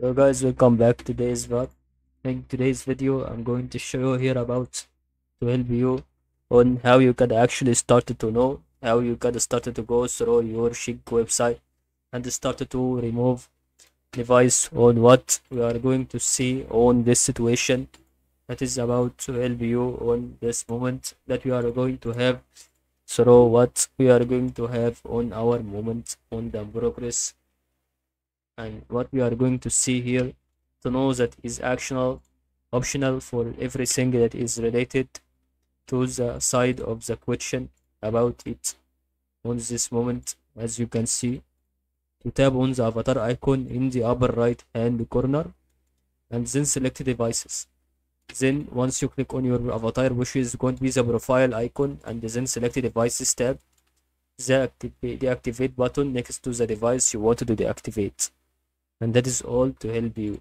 Hello guys, welcome back to today's vlog. In today's video, I'm going to show you here about to help you on how you can actually start to know how you can start to go through your Chegg website and start to remove device on what we are going to see on this situation. That is about to help you on this moment that we are going to have through what we are going to have on our moment on the progress and what we are going to see here to know that is actional optional for everything that is related to the side of the question about it. On this moment as you can see to tap on the avatar icon in the upper right hand corner and then select devices. Then once you click on your avatar which is going to be the profile icon and then select devices tab the activate, deactivate button next to the device you want to deactivate and that is all to help you